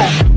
Yeah.